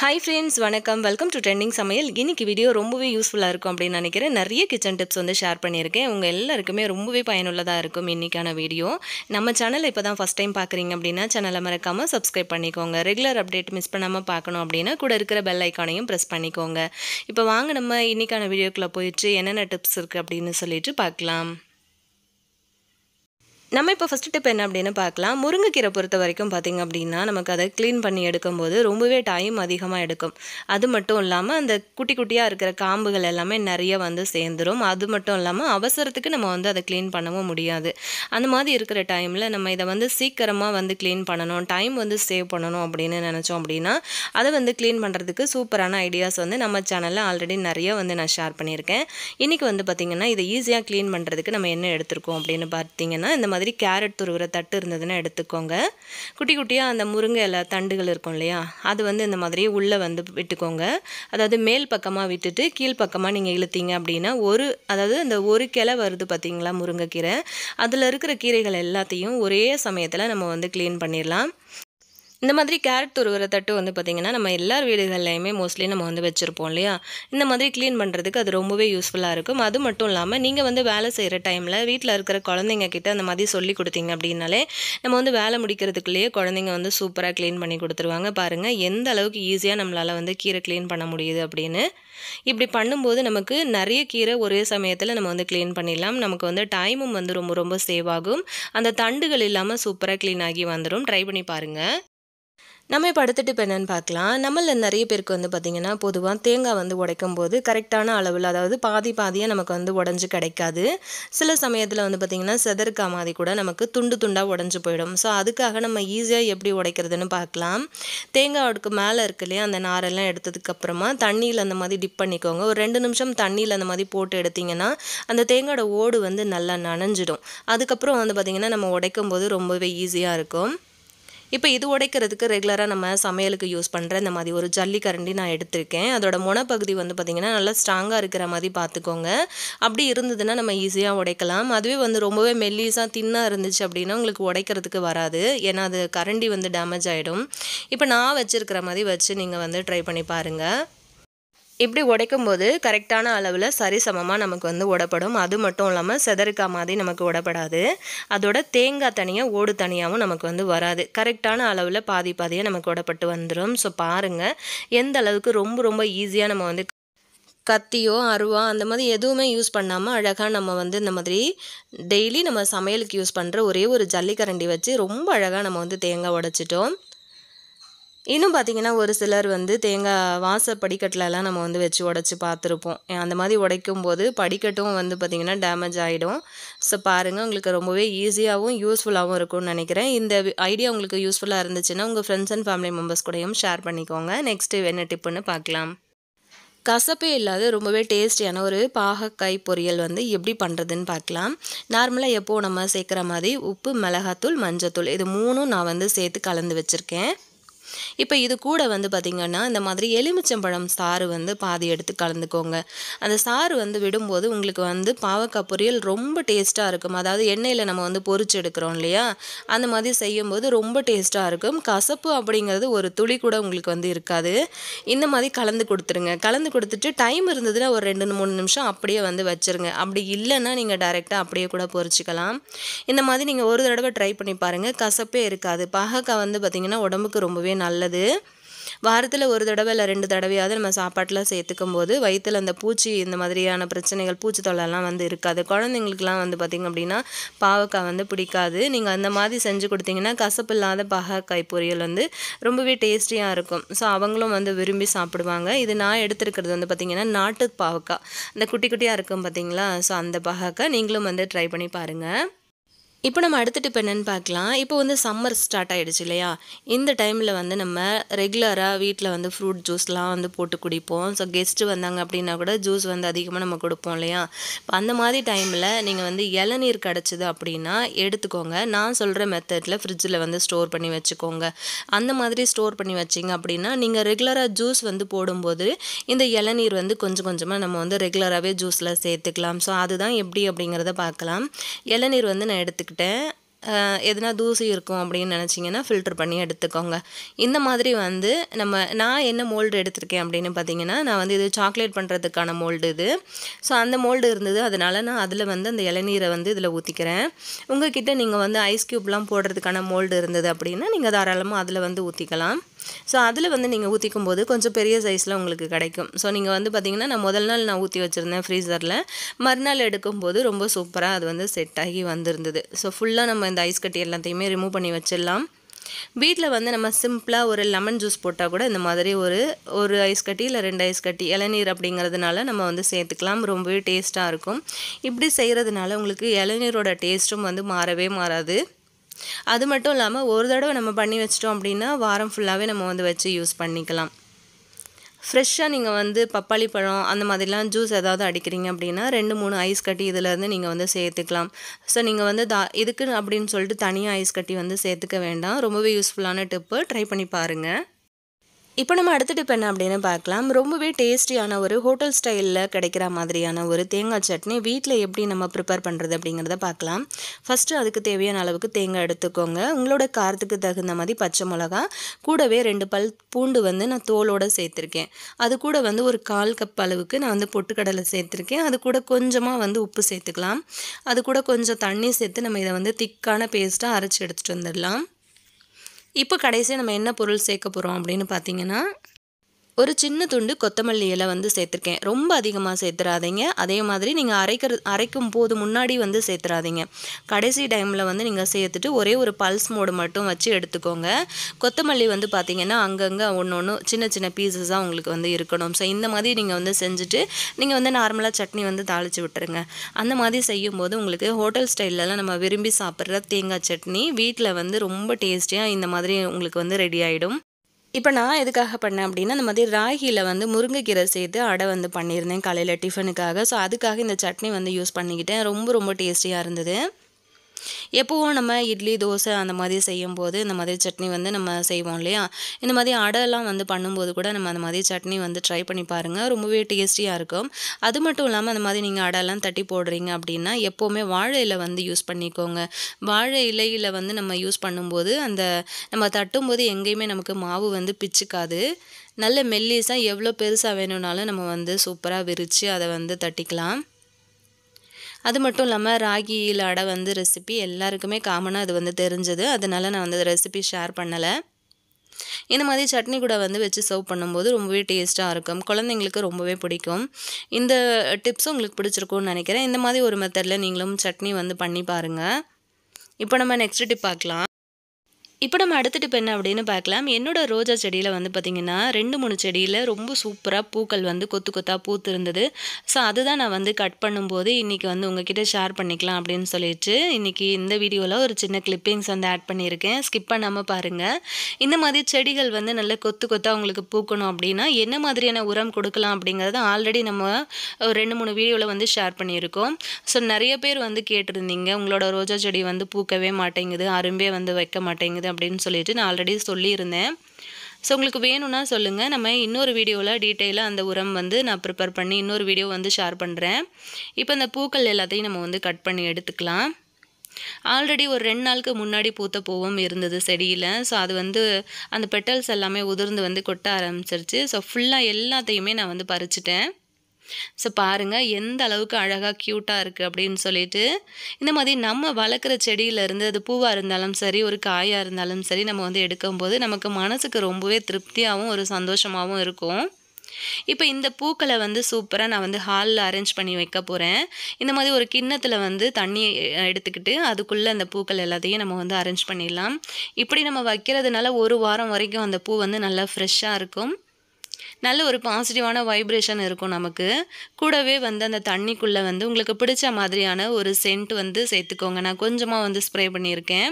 Hi friends வணக்கம். Welcome to trending சமையல். இன்னைக்கு வீடியோ ரொம்பவே யூஸ்ஃபுல்லாக இருக்கும் அப்படின்னு நினைக்கிறேன். நிறைய கிச்சன் டிப்ஸ் வந்து ஷேர் பண்ணியிருக்கேன். உங்கள் எல்லாருக்குமே ரொம்பவே பயனுள்ளதாக இருக்கும் இன்றைக்கான வீடியோ நம்ம சேனல் இப்போ தான் ஃபஸ்ட் டைம் பார்க்குறீங்க அப்படின்னா சேனலை மறக்காமல் சப்ஸ்கிரைப் பண்ணிக்கோங்க. ரெகுலர் அப்டேட் மிஸ் பண்ணாமல் பார்க்கணும் அப்படின்னா கூட இருக்கிற பெல் ஐக்கானையும் ப்ரெஸ் பண்ணிக்கோங்க. இப்போ வாங்க நம்ம இன்றைக்கான வீடியோக்குள்ளே போயிட்டு என்னென்ன டிப்ஸ் இருக்குது அப்படின்னு சொல்லிட்டு பார்க்கலாம். நம்ம இப்போ ஃபஸ்ட்டு டிப் என்ன அப்படின்னு பார்க்கலாம். முருங்கைக்கீரை பொறுத்த வரைக்கும் பார்த்திங்க அப்படின்னா நமக்கு அதை க்ளீன் பண்ணி எடுக்கும்போது ரொம்பவே டைம் அதிகமாக எடுக்கும். அது மட்டும் இல்லாமல் அந்த குட்டி குட்டியாக இருக்கிற காம்புகள் எல்லாமே நிறைய வந்து சேர்ந்துடும் அது மட்டும் இல்லாமல் அவசரத்துக்கு நம்ம வந்து அதை க்ளீன் பண்ணவும் முடியாது. அந்த மாதிரி இருக்கிற டைமில் நம்ம இதை வந்து சீக்கிரமாக வந்து க்ளீன் பண்ணணும். டைம் வந்து சேவ் பண்ணணும் அப்படின்னு நினச்சோம் அப்படின்னா அதை வந்து க்ளீன் பண்ணுறதுக்கு சூப்பரான ஐடியாஸ் வந்து நம்ம சேனலில் ஆல்ரெடி நிறைய வந்து நான் ஷேர் பண்ணியிருக்கேன். இன்றைக்கி வந்து பார்த்திங்கன்னா இதை ஈஸியாக க்ளீன் பண்ணுறதுக்கு நம்ம என்ன எடுத்திருக்கோம் அப்படின்னு பார்த்தீங்கன்னா இந்த மாதிரி கேரட் துருவுற தட்டு இருந்ததுன்னா எடுத்துக்கோங்க. குட்டி குட்டியாக அந்த முருங்கை இலை தண்டுகள் இருக்கும் இல்லையா? அது வந்து இந்த மாதிரி உள்ளே வந்து விட்டுக்கோங்க. அதாவது மேல் பக்கமாக விட்டுட்டு கீழ் பக்கமாக நீங்கள் இழுத்தீங்க அப்படின்னா ஒரு அதாவது அந்த ஒரு கிளை வருது பார்த்தீங்களா முருங்கைக்கீரை அதில் இருக்கிற கீரைகள் எல்லாத்தையும் ஒரே சமயத்தில் நம்ம வந்து க்ளீன் பண்ணிடலாம் இந்த மாதிரி கேரட் துருவுற தட்டு வந்து பார்த்திங்கன்னா நம்ம எல்லார் வீடுகள்லையுமே மோஸ்ட்லி நம்ம வந்து வச்சுருப்போம் இல்லையா? இந்த மாதிரி க்ளீன் பண்ணுறதுக்கு அது ரொம்பவே யூஸ்ஃபுல்லாக இருக்கும். அது மட்டும் இல்லாமல் நீங்கள் வந்து வேலை செய்கிற டைமில் வீட்டில் இருக்கிற குழந்தைங்க கிட்ட அந்த மாதிரி சொல்லி கொடுத்தீங்க அப்படின்னாலே நம்ம வந்து வேலை முடிக்கிறதுக்குள்ளேயே குழந்தைங்க வந்து சூப்பராக க்ளீன் பண்ணி கொடுத்துருவாங்க. பாருங்கள் எந்த அளவுக்கு ஈஸியாக நம்மளால் வந்து கீரை க்ளீன் பண்ண முடியுது அப்படின்னு. இப்படி பண்ணும்போது நமக்கு நிறைய கீரை ஒரே சமயத்தில் நம்ம வந்து க்ளீன் பண்ணிடலாம். நமக்கு வந்து டைமும் வந்து ரொம்ப ரொம்ப சேவ் ஆகும். அந்த தண்டுகள் இல்லாமல் சூப்பராக க்ளீன் ஆகி வந்துடும் ட்ரை பண்ணி பாருங்கள் நம்ம இப்போ அடுத்துட்டு இப்போ என்னென்னு பார்க்கலாம். நம்மளில் நிறைய பேருக்கு வந்து பார்த்திங்கன்னா பொதுவாக தேங்காய் வந்து உடைக்கும் போது கரெக்டான அளவில் அதாவது பாதி பாதியாக நமக்கு வந்து உடஞ்சி கிடைக்காது. சில சமயத்தில் வந்து பார்த்திங்கன்னா செதற்கா மாதிரி கூட நமக்கு துண்டு துண்டாக உடஞ்சி போயிடும். ஸோ அதுக்காக நம்ம ஈஸியாக எப்படி உடைக்கிறதுன்னு பார்க்கலாம். தேங்காய்க்கு மேலே இருக்கு இல்லையா அந்த நாரெல்லாம் எடுத்ததுக்கப்புறமா தண்ணியில் அந்த மாதிரி டிப் பண்ணிக்கோங்க. ஒரு ரெண்டு நிமிஷம் தண்ணியில் அந்த மாதிரி போட்டு எடுத்திங்கன்னா அந்த தேங்காயோட ஓடு வந்து நல்லா நனைஞ்சிடும். அதுக்கப்புறம் வந்து பார்த்திங்கன்னா நம்ம உடைக்கும் போது ரொம்பவே ஈஸியாக இருக்கும். இப்போ இது உடைக்கிறதுக்கு ரெகுலராக நம்ம சமையலுக்கு யூஸ் பண்ணுற இந்த மாதிரி ஒரு ஜல்லி கரண்டி நான் எடுத்திருக்கேன். அதோட முனப்பகுதி வந்து பார்த்திங்கன்னா நல்லா ஸ்ட்ராங்காக இருக்கிற மாதிரி பார்த்துக்கோங்க அப்படி இருந்ததுன்னா நம்ம ஈஸியாக உடைக்கலாம். அதுவே வந்து ரொம்பவே மெல்லீஸாக தின்னாக இருந்துச்சு அப்படின்னா உங்களுக்கு உடைக்கிறதுக்கு வராது. ஏன்னா அது கரண்டி வந்து டேமேஜ் ஆகிடும் இப்போ நான் வச்சுருக்கிற மாதிரி வச்சு நீங்கள் வந்து ட்ரை பண்ணி பாருங்கள் இப்படி உடைக்கும் போது கரெக்டான அளவில் சரிசமமாக நமக்கு வந்து உடப்படும். அது மட்டும் இல்லாமல் செதறுக்கா மாதிரி நமக்கு உடப்படாது. அதோட தேங்காய் தனியாக ஓடு தனியாகவும் நமக்கு வந்து வராது. கரெக்டான அளவில் பாதி பாதியாக நமக்கு உடப்பட்டு வந்துடும் ஸோ பாருங்கள் எந்த அளவுக்கு ரொம்ப ரொம்ப ஈஸியாக நம்ம வந்து கத்தியோ அருவா அந்த மாதிரி எதுவுமே யூஸ் பண்ணாமல் அழகாக நம்ம வந்து இந்த மாதிரி டெய்லி நம்ம சமையலுக்கு யூஸ் பண்ணுற ஒரே ஒரு ஜல்லிக்கரண்டி வச்சு ரொம்ப அழகாக நம்ம வந்து தேங்காய் உடைச்சிட்டோம். இன்னும் பார்த்தீங்கன்னா ஒரு சிலர் வந்து தேங்காய் வாச படிக்கட்டிலலாம் நம்ம வந்து வச்சு உடச்சி பார்த்துருப்போம். அந்த மாதிரி உடைக்கும் போது படிக்கட்டும் வந்து பார்த்திங்கன்னா டேமேஜ் ஆகிடும் ஸோ பாருங்கள் உங்களுக்கு ரொம்பவே ஈஸியாகவும் யூஸ்ஃபுல்லாகவும் இருக்கும்னு நினைக்கிறேன். இந்த ஐடியா உங்களுக்கு யூஸ்ஃபுல்லாக இருந்துச்சுன்னா உங்கள் ஃப்ரெண்ட்ஸ் அண்ட் ஃபேமிலி மெம்பர்ஸ் கூடயும் ஷேர் பண்ணிக்கோங்க. நெக்ஸ்ட்டு என்ன டிப்புன்னு பார்க்கலாம். கசப்பே இல்லாத ரொம்பவே டேஸ்டியான ஒரு பாகக்காய் பொரியல் வந்து எப்படி பண்ணுறதுன்னு பார்க்கலாம். நார்மலாக எப்போது நம்ம சேர்க்குற மாதிரி உப்பு மிளகாத்தூள் மஞ்சத்தூள் இது மூணும் நான் வந்து சேர்த்து கலந்து வச்சுருக்கேன். இப்போ இது கூட வந்து பார்த்திங்கன்னா இந்த மாதிரி எலுமிச்சம்பழம் சாறு வந்து பாதி எடுத்து கலந்துக்கோங்க. அந்த சாறு வந்து விடும்போது உங்களுக்கு வந்து பாவக்காய் பொரியல் ரொம்ப டேஸ்ட்டாக இருக்கும். அதாவது எண்ணெயில் நம்ம வந்து பொரிச்சு எடுக்கிறோம் இல்லையா? அந்த மாதிரி செய்யும்போது ரொம்ப டேஸ்ட்டாக இருக்கும். கசப்பு அப்படிங்கிறது ஒரு துளி கூட உங்களுக்கு வந்து இருக்காது. இந்த மாதிரி கலந்து கொடுத்துருங்க. கலந்து கொடுத்துட்டு டைம் இருந்ததுன்னா ஒரு ரெண்டு மூணு நிமிஷம் அப்படியே வந்து வச்சுருங்க. அப்படி இல்லைன்னா நீங்கள் டைரெக்டாக அப்படியே கூட பொரிச்சிக்கலாம். இந்த மாதிரி நீங்கள் ஒரு தடவை ட்ரை பண்ணி பாருங்கள் கசப்பே இருக்காது. பாகக்காய் வந்து பார்த்திங்கன்னா உடம்புக்கு ரொம்பவே நல்லது. வாரத்தில் ஒரு தடவை இல்லை ரெண்டு தடவையாவது நம்ம சாப்பாட்டில் சேர்த்துக்கும் போது வயிற்றில் அந்த பூச்சி இந்த மாதிரியான பிரச்சனைகள் பூச்சி தொல்லைலாம் வந்து இருக்காது. குழந்தைங்களுக்குலாம் வந்து பார்த்திங்க அப்படின்னா பாவக்காய் வந்து பிடிக்காது. நீங்கள் அந்த மாதிரி செஞ்சு கொடுத்தீங்கன்னா கசப்பு இல்லாத பாகக்காய் பொரியல் வந்து ரொம்பவே டேஸ்டியாக இருக்கும். ஸோ அவங்களும் வந்து விரும்பி சாப்பிடுவாங்க. இது நான் எடுத்துருக்கிறது வந்து பார்த்திங்கன்னா நாட்டு பாவக்காய். இந்த குட்டி குட்டியாக இருக்கும் பார்த்திங்களா ஸோ அந்த பாகக்காய் நீங்களும் வந்து ட்ரை பண்ணி பாருங்கள் இப்போ நம்ம அடுத்துட்டு இப்போ என்னென்னு பார்க்கலாம். இப்போ வந்து சம்மர் ஸ்டார்ட் ஆகிடுச்சு இல்லையா? இந்த டைமில் வந்து நம்ம ரெகுலராக வீட்டில் வந்து ஃப்ரூட் ஜூஸ்லாம் வந்து போட்டு குடிப்போம். ஸோ கெஸ்ட்டு வந்தாங்க அப்படின்னா கூட ஜூஸ் வந்து அதிகமாக நம்ம கொடுப்போம் இல்லையா? இப்போ அந்த மாதிரி டைமில் நீங்கள் வந்து இளநீர் கிடச்சிது அப்படின்னா எடுத்துக்கோங்க. நான் சொல்கிற மெத்தடில் ஃப்ரிட்ஜில் வந்து ஸ்டோர் பண்ணி வச்சுக்கோங்க. அந்த மாதிரி ஸ்டோர் பண்ணி வச்சிங்க அப்படின்னா நீங்கள் ரெகுலராக ஜூஸ் வந்து போடும்போது இந்த இளநீர் வந்து கொஞ்சம் கொஞ்சமாக நம்ம வந்து ரெகுலராகவே ஜூஸில் சேர்த்துக்கலாம். ஸோ அதுதான் எப்படி அப்படிங்கிறத பார்க்கலாம். இளநீர் வந்து நான் எடுத்துக்கிட்டேன். எடுத்துக்கிட்டேன் எதுனா தூசி இருக்கும் அப்படின்னு நினச்சிங்கன்னா ஃபில்டர் பண்ணி எடுத்துக்கோங்க. இந்த மாதிரி வந்து நம்ம நான் என்ன மோல்டு எடுத்திருக்கேன் அப்படின்னு பார்த்தீங்கன்னா நான் வந்து இது சாக்லேட் பண்ணுறதுக்கான மோல்டு இது. ஸோ அந்த மோல்டு இருந்தது. அதனால் நான் அதில் வந்து அந்த இளநீரை வந்து இதில் ஊற்றிக்கிறேன் உங்ககிட்ட நீங்கள் வந்து ஐஸ் க்யூப்லாம் போடுறதுக்கான மோல்டு இருந்தது அப்படின்னா நீங்கள் தாராளமாக அதில் வந்து ஊற்றிக்கலாம் ஸோ அதில் வந்து நீங்கள் ஊற்றிக்கும் போது கொஞ்சம் பெரிய சைஸில் உங்களுக்கு கிடைக்கும். ஸோ நீங்கள் வந்து பார்த்தீங்கன்னா நான் முதல் நாள் நான் ஊற்றி வச்சுருந்தேன் ஃப்ரீசரில் மறுநாள் எடுக்கும்போது ரொம்ப சூப்பராக அது வந்து செட் ஆகி வந்திருந்தது. ஸோ ஃபுல்லாக நம்ம இந்த ஐஸ் கட்டி எல்லாத்தையுமே ரிமூவ் பண்ணி வச்சிடலாம். வீட்டில் வந்து நம்ம சிம்பிளாக ஒரு லெமன் ஜூஸ் போட்டால் கூட இந்த மாதிரி ஒரு ஒரு ஐஸ் கட்டி இல்லை ரெண்டு ஐஸ் கட்டி இளநீர் அப்படிங்கிறதுனால நம்ம வந்து சேர்த்துக்கலாம். ரொம்பவே டேஸ்ட்டாக இருக்கும். இப்படி செய்கிறதுனால உங்களுக்கு இளநீரோட டேஸ்ட்டும் வந்து மாறவே மாறாது. அது மட்டும் இல்லாமல் ஒரு தடவை நம்ம பண்ணி வச்சிட்டோம் அப்படின்னா வாரம் ஃபுல்லாகவே நம்ம வந்து வச்சு யூஸ் பண்ணிக்கலாம். ஃப்ரெஷ்ஷாக நீங்கள் வந்து பப்பாளி பழம் அந்த மாதிரிலாம் ஜூஸ் ஏதாவது அடிக்கிறீங்க அப்படின்னா ரெண்டு மூணு ஐஸ் கட்டி இதிலேருந்து நீங்கள் வந்து சேர்த்துக்கலாம். ஸோ நீங்கள் வந்து தா இதுக்கு அப்படின்னு சொல்லிட்டு தனியாக ஐஸ் கட்டி வந்து சேர்த்துக்க வேண்டாம். ரொம்பவே யூஸ்ஃபுல்லான டிப்பு ட்ரை பண்ணி பாருங்கள் இப்போ நம்ம அடுத்த டிப் என்ன அப்படின்னு பார்க்கலாம். ரொம்பவே டேஸ்டியான ஒரு ஹோட்டல் ஸ்டைலில் கிடைக்கிற மாதிரியான ஒரு தேங்காய் சட்னி வீட்டில் எப்படி நம்ம ப்ரிப்பேர் பண்ணுறது அப்படிங்கிறத பார்க்கலாம். ஃபஸ்ட்டு அதுக்கு தேவையான அளவுக்கு தேங்காய் எடுத்துக்கோங்க. உங்களோட காரத்துக்கு தகுந்த மாதிரி பச்சை மிளகா கூடவே ரெண்டு பல் பூண்டு வந்து நான் தோலோடு சேர்த்துருக்கேன். அது கூட வந்து ஒரு கால் கப் அளவுக்கு நான் வந்து பொட்டுக்கடலை சேர்த்துருக்கேன். அது கூட கொஞ்சமாக வந்து உப்பு சேர்த்துக்கலாம். அது கூட கொஞ்சம் தண்ணி சேர்த்து நம்ம இதை வந்து திக்கான பேஸ்ட்டாக அரைச்சி எடுத்துகிட்டு வந்துடலாம். இப்போ கடைசியாக நம்ம என்ன பொருள் சேர்க்க போகிறோம் அப்படின்னு பார்த்தீங்கன்னா ஒரு சின்ன துண்டு கொத்தமல்லி இலை வந்து சேர்த்துருக்கேன். ரொம்ப அதிகமாக சேர்த்துறாதீங்க அதே மாதிரி நீங்கள் அரைக்கிற அரைக்கும் போது முன்னாடி வந்து சேர்த்துறாதீங்க கடைசி டைமில் வந்து நீங்கள் சேர்த்துட்டு ஒரே ஒரு பல்ஸ் மோடு மட்டும் வச்சு எடுத்துக்கோங்க. கொத்தமல்லி வந்து பார்த்தீங்கன்னா அங்கங்கே ஒன்று ஒன்று சின்ன சின்ன பீசஸாக உங்களுக்கு வந்து இருக்கணும். ஸோ இந்த மாதிரி நீங்கள் வந்து செஞ்சுட்டு நீங்கள் வந்து நார்மலாக சட்னி வந்து தாளித்து விட்டுருங்க. அந்த மாதிரி செய்யும்போது உங்களுக்கு ஹோட்டல் ஸ்டைல்லலாம் நம்ம விரும்பி சாப்பிட்ற தேங்காய் சட்னி வீட்டில் வந்து ரொம்ப டேஸ்டியாக இந்த மாதிரி உங்களுக்கு வந்து ரெடி ஆகிடும் இப்போ நான் எதுக்காக பண்ணேன் அப்படின்னா இந்த மாதிரி ராகியில் வந்து முருங்கைக்கீரை சேர்த்து அடை வந்து பண்ணியிருந்தேன் காலையில் டிஃபனுக்காக ஸோ அதுக்காக இந்த சட்னி வந்து யூஸ் பண்ணிக்கிட்டேன். ரொம்ப ரொம்ப டேஸ்டியாக இருந்தது. எப்போவும் நம்ம இட்லி தோசை அந்த மாதிரி செய்யும்போது இந்த மாதிரி சட்னி வந்து நம்ம செய்வோம் இல்லையா? இந்த மாதிரி அடைலாம் வந்து பண்ணும்போது கூட நம்ம அந்த மாதிரி சட்னி வந்து ட்ரை பண்ணி பாருங்கள் ரொம்பவே டேஸ்டியாக இருக்கும். அது மட்டும் இல்லாமல் அந்த மாதிரி நீங்கள் அடைலாம் தட்டி போடுறீங்க அப்படின்னா எப்போவுமே வாழை இலை வந்து யூஸ் பண்ணிக்கோங்க. வாழை இலையில் வந்து நம்ம யூஸ் பண்ணும்போது அந்த நம்ம தட்டும்போது எங்கேயுமே நமக்கு மாவு வந்து பிச்சுக்காது. நல்ல மெல்லிஸாக எவ்வளோ பெருசாக வேணும்னாலும் நம்ம வந்து சூப்பராக விரித்து அதை வந்து தட்டிக்கலாம். அது மட்டும் இல்லாமல் ராகியில் அடை வந்து ரெசிபி எல்லாருக்குமே காமனாக அது வந்து தெரிஞ்சது. அதனால் நான் வந்து ரெசிபி ஷேர் பண்ணலை. இந்த மாதிரி சட்னி கூட வந்து வச்சு சர்வ் பண்ணும்போது ரொம்பவே டேஸ்ட்டாக இருக்கும். குழந்தைங்களுக்கு ரொம்பவே பிடிக்கும். இந்த டிப்ஸும் உங்களுக்கு பிடிச்சிருக்கும்னு நினைக்கிறேன். இந்த மாதிரி ஒரு மெத்தடில் நீங்களும் சட்னி வந்து பண்ணி பாருங்கள் இப்போ நம்ம நெக்ஸ்ட் டிப் பார்க்கலாம். இப்போ நம்ம அடுத்துட்டு இப்போ என்ன அப்படின்னு பார்க்கலாம். என்னோட ரோஜா செடியில் வந்து பார்த்திங்கன்னா ரெண்டு மூணு செடியில் ரொம்ப சூப்பராக பூக்கள் வந்து கொத்து கொத்தாக பூத்து இருந்தது ஸோ அதுதான் நான் வந்து கட் பண்ணும்போது இன்றைக்கி வந்து உங்ககிட்ட ஷேர் பண்ணிக்கலாம் அப்படின்னு சொல்லிட்டு இன்றைக்கி இந்த வீடியோவில் ஒரு சின்ன கிளிப்பிங்ஸ் வந்து ஆட் பண்ணியிருக்கேன். ஸ்கிப் பண்ணாமல் பாருங்கள் இந்த மாதிரி செடிகள் வந்து நல்ல கொத்து கொத்தாக உங்களுக்கு பூக்கணும் அப்படின்னா என்ன மாதிரியான உரம் கொடுக்கலாம் அப்படிங்கிறத ஆல்ரெடி நம்ம ஒரு ரெண்டு மூணு வீடியோவில் வந்து ஷேர் பண்ணியிருக்கோம். ஸோ நிறைய பேர் வந்து கேட்டிருந்தீங்க உங்களோட ரோஜா செடி வந்து பூக்கவே மாட்டேங்குது அரும்பே வந்து வைக்க மாட்டேங்குது அப்படின்னு சொல்லிட்டு நான் ஆல்ரெடி சொல்லியிருந்தேன். ஸோ உங்களுக்கு வேணும்னா சொல்லுங்கள் நம்ம இன்னொரு வீடியோவில் டீட்டெயிலாக அந்த உரம் வந்து நான் ப்ரிப்பேர் பண்ணி இன்னொரு வீடியோ வந்து ஷேர் பண்ணுறேன் இப்போ இந்த பூக்கள் எல்லாத்தையும் நம்ம வந்து கட் பண்ணி எடுத்துக்கலாம். ஆல்ரெடி ஒரு ரெண்டு நாளுக்கு முன்னாடி பூத்த பூவும் இருந்தது செடியில். ஸோ அது வந்து அந்த பெட்டல்ஸ் எல்லாமே உதிர்ந்து வந்து கொட்ட ஆரம்பிச்சிருச்சு. ஸோ ஃபுல்லாக எல்லாத்தையுமே நான் வந்து பறிச்சிட்டேன். ஸோ பாருங்கள் எந்த அளவுக்கு அழகாக க்யூட்டாக இருக்குது அப்படின்னு சொல்லிட்டு இந்த மாதிரி நம்ம வளர்க்குற செடியிலேருந்து அது பூவாக இருந்தாலும் சரி ஒரு காயாக இருந்தாலும் சரி நம்ம வந்து எடுக்கும்போது நமக்கு மனசுக்கு ரொம்பவே திருப்தியாகவும் ஒரு சந்தோஷமாகவும் இருக்கும். இப்போ இந்த பூக்களை வந்து சூப்பராக நான் வந்து ஹாலில் அரேஞ்ச் பண்ணி வைக்க போகிறேன் இந்த மாதிரி ஒரு கிண்ணத்தில் வந்து தண்ணி எடுத்துக்கிட்டு அதுக்குள்ளே அந்த பூக்கள் எல்லாத்தையும் நம்ம வந்து அரேஞ்ச் பண்ணிடலாம். இப்படி நம்ம வைக்கிறதுனால ஒரு வாரம் வரைக்கும் அந்த பூ வந்து நல்லா ஃப்ரெஷ்ஷாக இருக்கும். நல்ல ஒரு பாசிட்டிவான வைப்ரேஷன் இருக்கும் நமக்கு. கூடவே வந்து அந்த தண்ணிக்குள்ளே வந்து உங்களுக்கு பிடிச்ச மாதிரியான ஒரு சென்ட் வந்து சேர்த்துக்கோங்க. நான் கொஞ்சமாக வந்து ஸ்ப்ரே பண்ணியிருக்கேன்.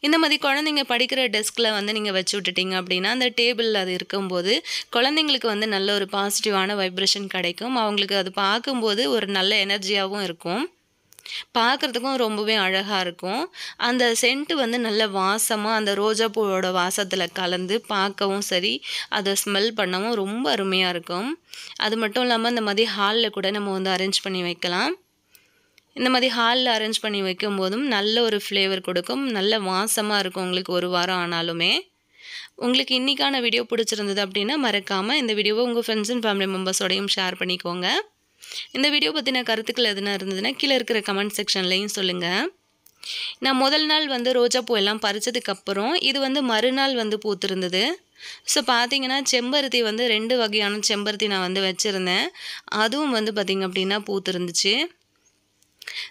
இந்த மாதிரி குழந்தைங்க படிக்கிற டெஸ்கில் வந்து நீங்கள் வச்சு விட்டுட்டீங்க அப்படின்னா அந்த டேபிளில் அது இருக்கும்போது குழந்தைங்களுக்கு வந்து நல்ல ஒரு பாசிட்டிவான வைப்ரேஷன் கிடைக்கும். அவங்களுக்கு அது பார்க்கும்போது ஒரு நல்ல எனர்ஜியாகவும் இருக்கும். பார்க்குறதுக்கும் ரொம்பவே அழகாக இருக்கும். அந்த சென்ட்டு வந்து நல்ல வாசமாக அந்த ரோஜா பூவோட வாசத்தில் கலந்து பார்க்கவும் சரி அதை ஸ்மெல் பண்ணவும் ரொம்ப அருமையாக இருக்கும். அது மட்டும் இல்லாமல் இந்த மாதிரி ஹாலில் கூட நம்ம வந்து அரேஞ்ச் பண்ணி வைக்கலாம். இந்த மாதிரி ஹாலில் அரேஞ்ச் பண்ணி வைக்கும் போதும் நல்ல ஒரு ஃப்ளேவர் கொடுக்கும். நல்ல வாசமாக இருக்கும் உங்களுக்கு ஒரு வாரம் ஆனாலுமே. உங்களுக்கு இன்றைக்கான வீடியோ பிடிச்சிருந்தது அப்படின்னா மறக்காமல் இந்த வீடியோவை உங்கள் ஃப்ரெண்ட்ஸ் அண்ட் ஃபேமிலி மெம்பர்ஸோடையும் ஷேர் பண்ணிக்கோங்க. இந்த வீடியோ பற்றின கருத்துக்கள் எதுனா இருந்ததுன்னா கீழே இருக்கிற கமெண்ட் செக்ஷன்லையும் சொல்லுங்கள் நான் முதல் நாள் வந்து ரோஜாப்பூ எல்லாம் பறிச்சதுக்கப்புறம் இது வந்து மறுநாள் வந்து பூத்திருந்தது ஸோ பார்த்தீங்கன்னா செம்பருத்தி வந்து ரெண்டு வகையான செம்பருத்தி நான் வந்து வச்சுருந்தேன். அதுவும் வந்து பார்த்திங்க அப்படின்னா பூத்திருந்துச்சு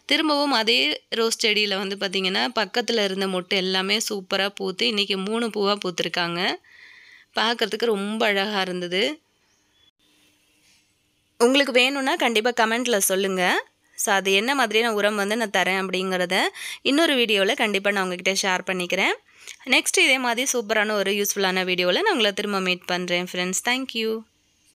திரும்பவும் அதே ரோஸ் செடியில் வந்து பார்த்திங்கன்னா பக்கத்தில் இருந்த மொட்டு எல்லாமே சூப்பராக பூத்து இன்றைக்கி மூணு பூவாக பூத்துருக்காங்க. பார்க்குறதுக்கு ரொம்ப அழகாக இருந்தது. உங்களுக்கு வேணும்னா கண்டிப்பாக கமெண்ட்டில் சொல்லுங்கள் ஸோ அது என்ன மாதிரியான உரம் வந்து நான் தரேன் அப்படிங்கிறத இன்னொரு வீடியோவில் கண்டிப்பாக நான் உங்ககிட்ட ஷேர் பண்ணிக்கிறேன். நெக்ஸ்ட் இதே மாதிரி சூப்பரான ஒரு யூஸ்ஃபுல்லான வீடியோவில் நான் உங்களை திரும்ப மீட் பண்ணுறேன் ஃப்ரெண்ட்ஸ் தேங்க்யூ